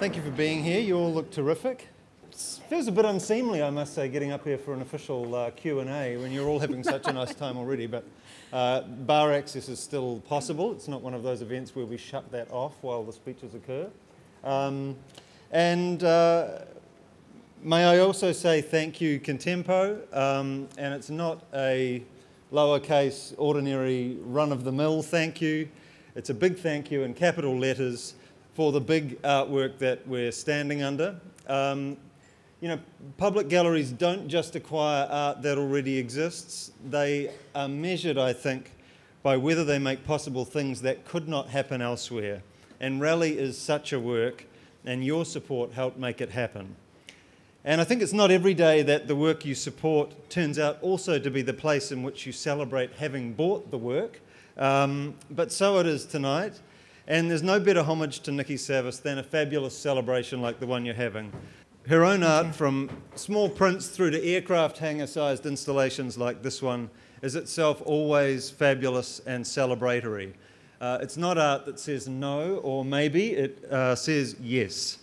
Thank you for being here. You all look terrific. It feels a bit unseemly, I must say, getting up here for an official uh, Q&A when you're all having such a nice time already, but uh, bar access is still possible. It's not one of those events where we shut that off while the speeches occur. Um, and uh, may I also say thank you, Contempo, um, and it's not a lowercase, ordinary, run-of-the-mill thank you. It's a big thank you in capital letters for the big artwork that we're standing under. Um, you know, public galleries don't just acquire art that already exists. They are measured, I think, by whether they make possible things that could not happen elsewhere. And Rally is such a work, and your support helped make it happen. And I think it's not every day that the work you support turns out also to be the place in which you celebrate having bought the work. Um, but so it is tonight. And there's no better homage to Nike Savvas than a fabulous celebration like the one you're having. Her own art, from small prints through to aircraft hangar sized installations like this one, is itself always fabulous and celebratory. Uh, it's not art that says no or maybe, it uh, says yes.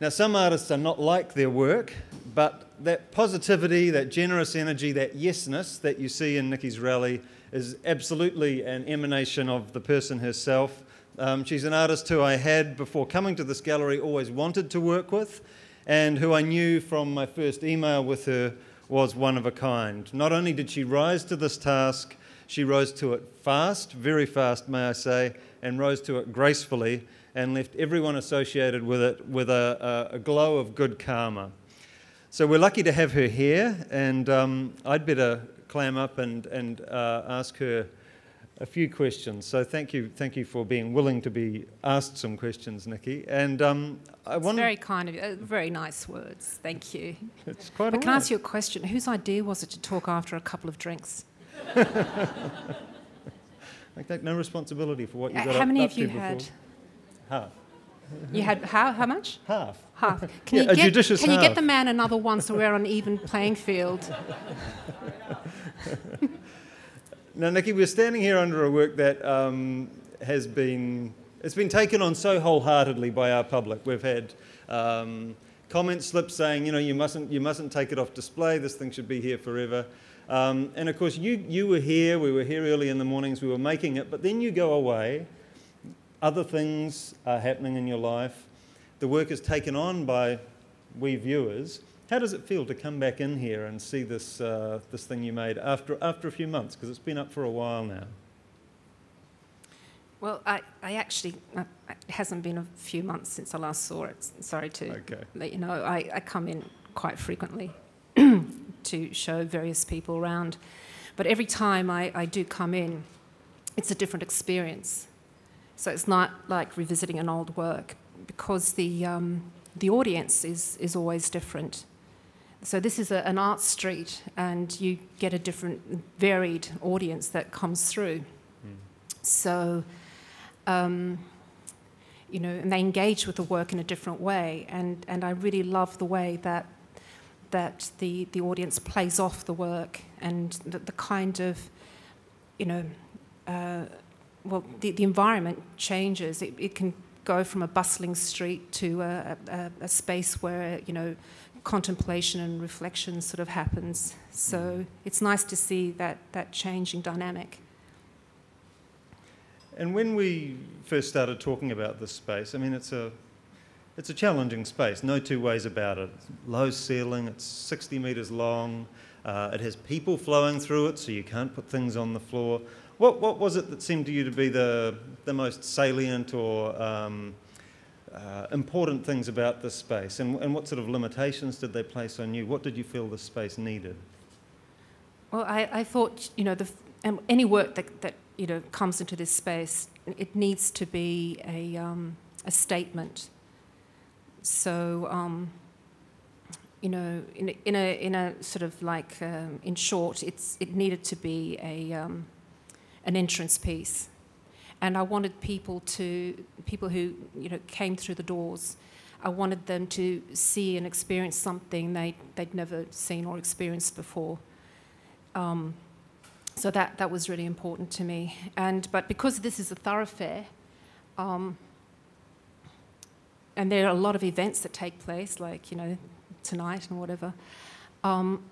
Now, some artists are not like their work, but that positivity, that generous energy, that yesness that you see in Nikki's rally is absolutely an emanation of the person herself. Um, she's an artist who I had, before coming to this gallery, always wanted to work with, and who I knew from my first email with her was one of a kind. Not only did she rise to this task, she rose to it fast, very fast, may I say, and rose to it gracefully and left everyone associated with it with a, a, glow of good karma. So we're lucky to have her here, and um, I'd better clam up and, and uh, ask her a few questions. So thank you, thank you for being willing to be asked some questions, Nike. And um, I want very kind of you. Uh, very nice words. Thank you. It's quite. I can ask you a question. Whose idea was it to talk after a couple of drinks? I take no responsibility for what you got How many up of you had? Half. You had how? How much? Half. Half. Can Yeah, you a get, Can you get the man another one so we're on an even playing field? Now, Nike, we're standing here under a work that um, has been it's been taken on so wholeheartedly by our public. We've had um, comment slips saying, you know, you mustn't you mustn't take it off display. This thing should be here forever. Um, and of course, you you were here. We were here early in the mornings. We were making it, but then you go away. Other things are happening in your life. The work is taken on by we viewers. How does it feel to come back in here and see this, uh, this thing you made after, after a few months? Because it's been up for a while now. Well, I, I actually, uh, it hasn't been a few months since I last saw it. Sorry to Okay. let you know. I, I come in quite frequently to show various people around. But every time I, I do come in, it's a different experience. So it's not like revisiting an old work because the, um, the audience is, is always different. So this is a, an art street, and you get a different, varied audience that comes through. So, um, you know, and they engage with the work in a different way, and, and I really love the way that that the, the audience plays off the work and the, the kind of, you know, uh, well, the, the environment changes. It, it can go from a bustling street to a, a, a space where, you know, contemplation and reflection sort of happens. So it's nice to see that, that changing dynamic. And when we first started talking about this space, I mean, it's a, it's a challenging space, no two ways about it. Low ceiling, it's 60 metres long, uh, it has people flowing through it, so you can't put things on the floor. What, what was it that seemed to you to be the, the most salient or um, uh, important things about this space? And, and what sort of limitations did they place on you? What did you feel this space needed? Well, I, I thought, you know, the, um, any work that, that, you know, comes into this space, it needs to be a, um, a statement. So, um, you know, in, in, a, in a sort of like, um, in short, it's, it needed to be a, um, an entrance piece. And I wanted people to, people who, you know, came through the doors, I wanted them to see and experience something they, they'd never seen or experienced before. Um, so that, that was really important to me. And, but because this is a thoroughfare, um, and there are a lot of events that take place, like, you know, tonight and whatever. Um,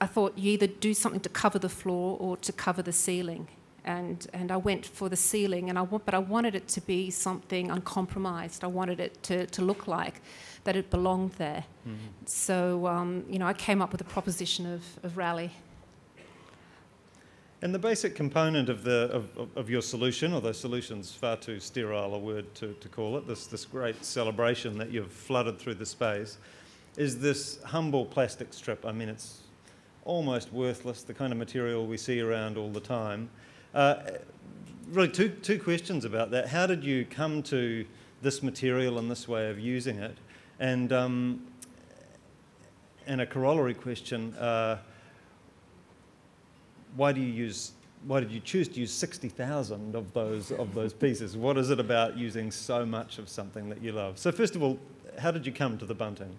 I thought you either do something to cover the floor or to cover the ceiling. And, and I went for the ceiling, and I, but I wanted it to be something uncompromised. I wanted it to, to look like that it belonged there. Mm-hmm. So, um, you know, I came up with a proposition of, of rally. And the basic component of, the, of, of your solution, although solution's far too sterile a word to, to call it, this, this great celebration that you've flooded through the space, is this humble plastic strip. I mean, it's almost worthless, the kind of material we see around all the time. Uh, really, two, two questions about that. How did you come to this material and this way of using it? And, um, and a corollary question uh, why do you use why did you choose to use 60,000 of those of those pieces? What is it about using so much of something that you love? So first of all, how did you come to the bunting?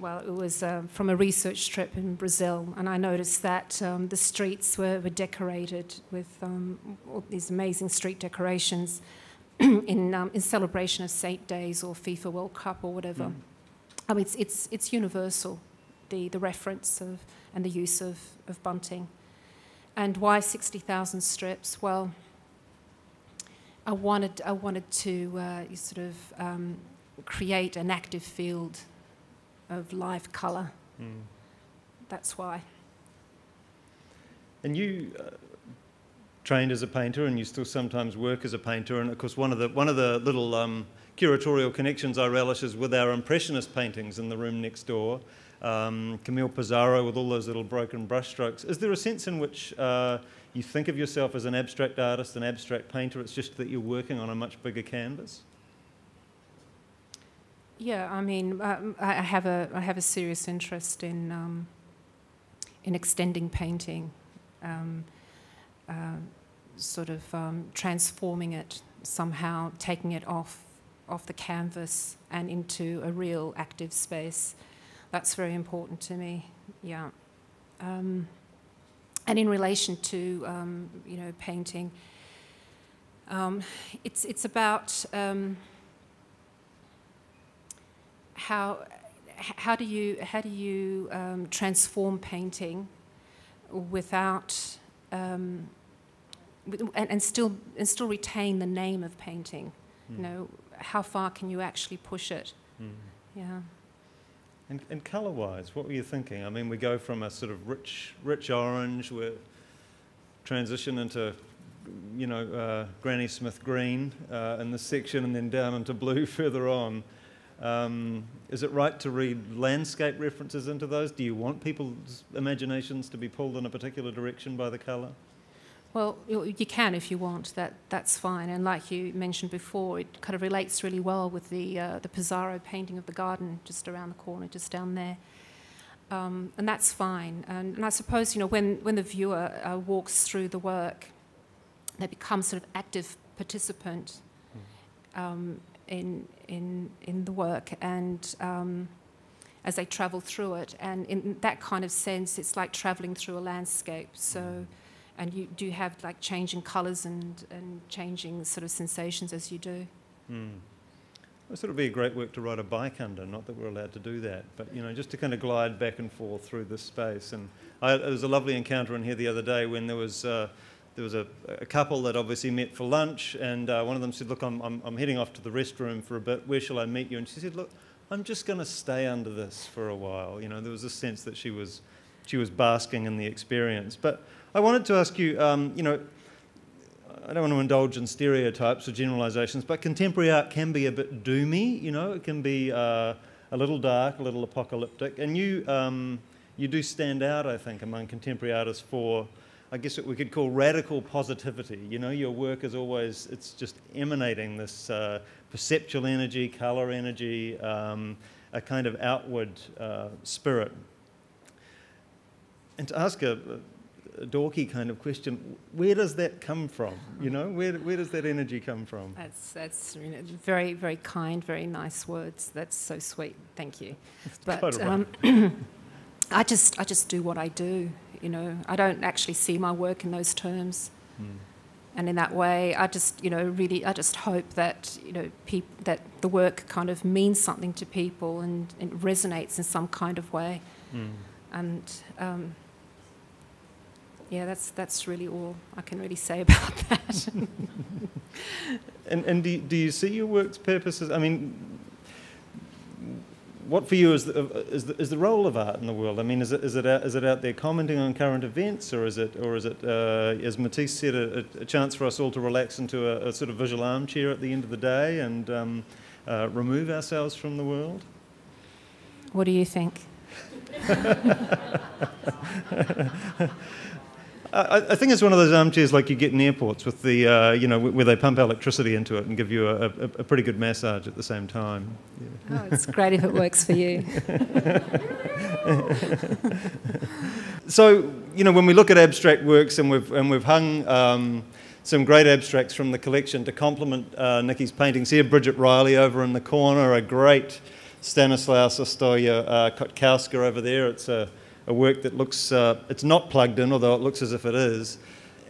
Well, it was uh, from a research trip in Brazil, and I noticed that um, the streets were, were decorated with um, all these amazing street decorations in, um, in celebration of Saint Days or FIFA World Cup or whatever. Mm. I mean, it's, it's, it's universal, the, the reference of, and the use of, of bunting. And why 60,000 strips? Well, I wanted, I wanted to uh, sort of um, create an active field of live colour. Mm. That's why. And you uh, trained as a painter, and you still sometimes work as a painter. And of course, one of the one of the little um, curatorial connections I relish is with our impressionist paintings in the room next door. Um, Camille Pissarro with all those little broken brushstrokes. Is there a sense in which uh, you think of yourself as an abstract artist, an abstract painter? It's just that you're working on a much bigger canvas. Yeah, I mean, um, I have a I have a serious interest in um, in extending painting, um, uh, sort of um, transforming it somehow, taking it off off the canvas and into a real active space. That's very important to me. Yeah, um, and in relation to um, you know painting, it's it's about how how do you how do you um, transform painting without um, and, and, still and still retain the name of painting? Mm. You know, how far can you actually push it? Mm. Yeah. And, and colour-wise, what were you thinking? I mean, we go from a sort of rich rich orange, we transition into you know uh, Granny Smith green uh, in this section, and then down into blue further on. Um, is it right to read landscape references into those? Do you want people's imaginations to be pulled in a particular direction by the colour? Well, you can if you want. That that's fine. And like you mentioned before, it kind of relates really well with the uh, the Pissarro painting of the garden just around the corner, just down there. Um, and that's fine. And, and, I suppose you know when when the viewer uh, walks through the work, they become sort of active participant. Hmm. Um, in, in, in the work and um, as they travel through it. And in that kind of sense, it's like traveling through a landscape. So, and you do have like changing colours and, and changing sort of sensations as you do. Mm. Well, it would be a great work to ride a bike under. Not that we're allowed to do that, but you know, just to kind of glide back and forth through this space. And I, there was a lovely encounter in here the other day when there was. Uh, there was a, a, couple that obviously met for lunch, and uh, one of them said, Look, I'm, I'm, I'm, heading off to the restroom for a bit. Where shall I meet you? And she said, Look, I'm just going to stay under this for a while. You know, there was a sense that she was, she was basking in the experience. But I wanted to ask you, um, you know, I don't want to indulge in stereotypes or generalizations, but contemporary art can be a bit doomy, you know, it can be uh, a little dark, a little apocalyptic. And you, um, you do stand out, I think, among contemporary artists for I guess what we could call radical positivity. You know, your work is always, it's just emanating this uh, perceptual energy, colour energy, um, a kind of outward uh, spirit. And to ask a, a, dorky kind of question, where does that come from? You know, where, where does that energy come from? That's, that's you know, very, very kind, very nice words. That's so sweet. Thank you. But um, I, just, I just do what I do. You know, I don't actually see my work in those terms. Mm. And in that way, I just, you know, really, I just hope that, you know, peop- that the work kind of means something to people and, and resonates in some kind of way. Mm. And um, yeah, that's that's really all I can really say about that. And, and do, do you see your work's purposes? I mean, what for you is the, is, the, is the role of art in the world? I mean, is it, is, it out, is it out there commenting on current events, or is it, or is it uh, as Matisse said, a, a, chance for us all to relax into a, a, sort of visual armchair at the end of the day and um, uh, remove ourselves from the world? What do you think? I, I, think it's one of those armchairs like you get in airports with the, uh, you know, where they pump electricity into it and give you a, a, a pretty good massage at the same time. Yeah. Oh, it's great if it works for you. so, you know, when we look at abstract works and we've, and we've hung um, some great abstracts from the collection to complement uh, Nike's paintings here, Bridget Riley over in the corner, a great Stanislaus Ostoja uh, Kotkowski over there. It's a a work that looks, uh, it's not plugged in, although it looks as if it is.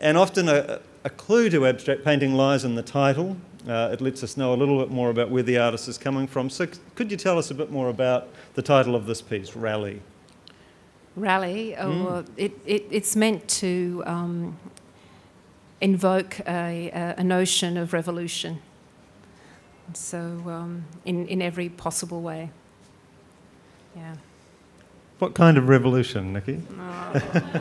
And often a, a clue to abstract painting lies in the title. Uh, it lets us know a little bit more about where the artist is coming from. So, could you tell us a bit more about the title of this piece, Rally? Rally, mm. it, it, it's meant to um, invoke a, a, notion of revolution. So, um, in, in every possible way. Yeah. What kind of revolution, Nike? Oh.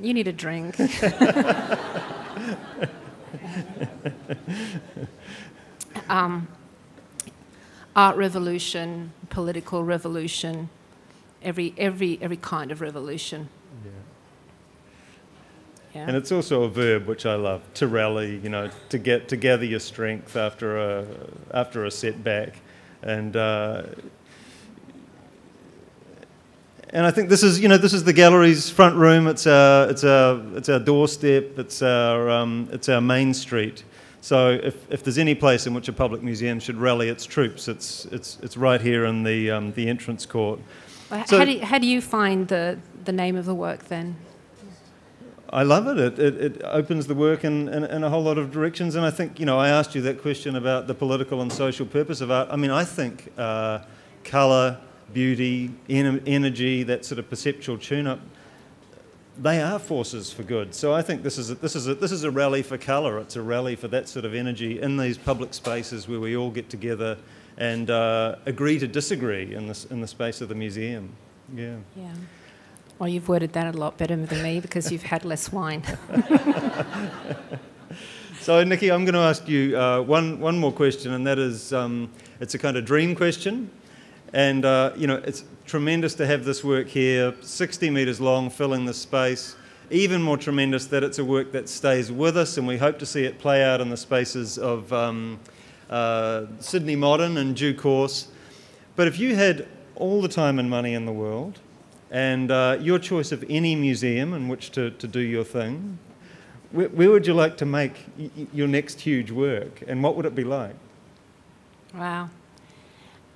you need a drink. um, art revolution, political revolution, every, every, every kind of revolution. Yeah. Yeah. And it's also a verb which I love to rally, you know, to get to gather your strength after a after a setback, and uh, and I think this is, you know, this is the gallery's front room. It's our, it's our, it's our doorstep. It's our, um, it's our main street. So if, if there's any place in which a public museum should rally its troops, it's, it's, it's right here in the, um, the entrance court. Well, so how, do you, how do you find the, the name of the work then? I love it. It, it, it opens the work in, in, in, a whole lot of directions. And I think, you know, I asked you that question about the political and social purpose of art. I mean, I think uh, colour, beauty, energy, that sort of perceptual tune-up, they are forces for good. So I think this is a, this is a, this is a rally for colour. It's a rally for that sort of energy in these public spaces where we all get together and uh, agree to disagree in this in the space of the museum. Yeah. Yeah. Well, you've worded that a lot better than me because you've had less wine. so, Nike, I'm going to ask you uh, one one more question, and that is, um, it's a kind of dream question. And, uh, you know, it's tremendous to have this work here, 60 metres long, filling the space. Even more tremendous that it's a work that stays with us, and we hope to see it play out in the spaces of um, uh, Sydney Modern in due course. But if you had all the time and money in the world, and uh, your choice of any museum in which to, to do your thing, where, where would you like to make your next huge work, and what would it be like? Wow.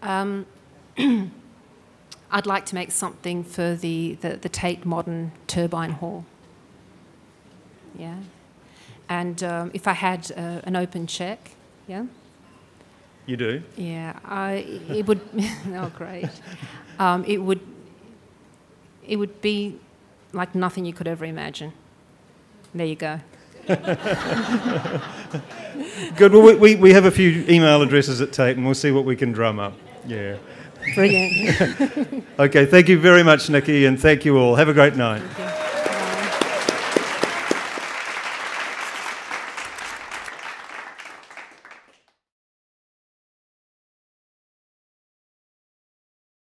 Um, I'd like to make something for the, the, the, Tate Modern Turbine Hall. Yeah. And um, if I had uh, an open check, yeah. You do? Yeah. I, it would, oh, great. Um, it, would, it would be like nothing you could ever imagine. There you go. Good. Well, we, we have a few email addresses at Tate, and we'll see what we can drum up. Yeah. Brilliant. okay, thank you very much, Nike, and thank you all. Have a great night.